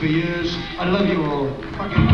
for years. I love you all. Fucking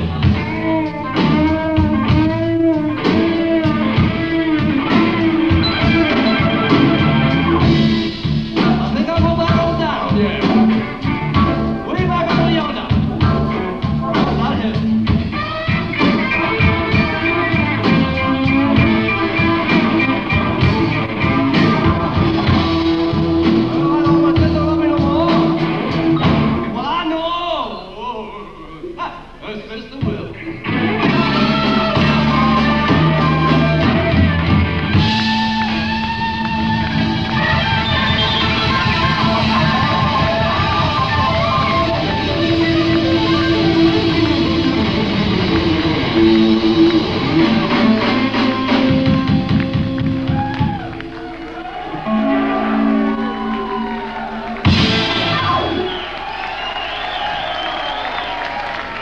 you.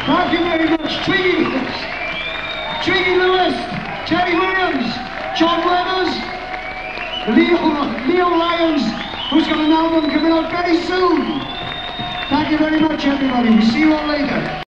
Thank you very much, Tweke, Tweke Lewis, Terry Williams, John Weathers, Leo, Leo Lyons, who's got an album coming out very soon. Thank you very much, everybody. We'll see you all later.